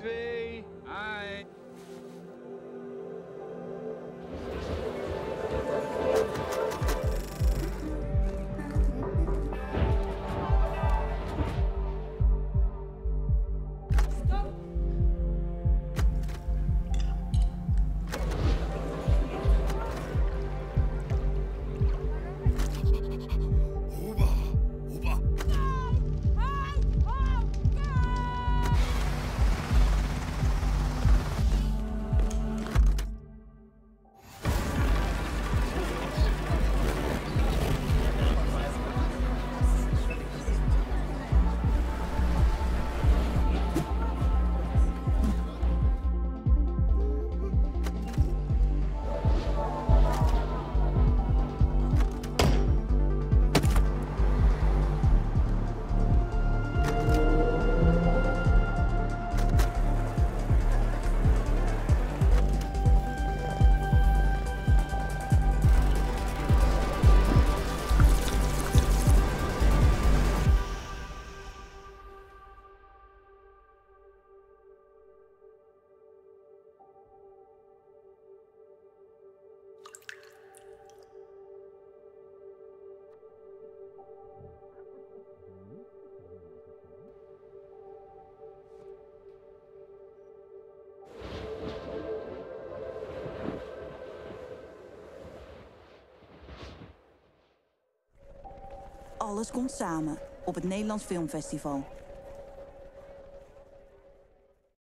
between Alles komt samen op het Nederlands Filmfestival.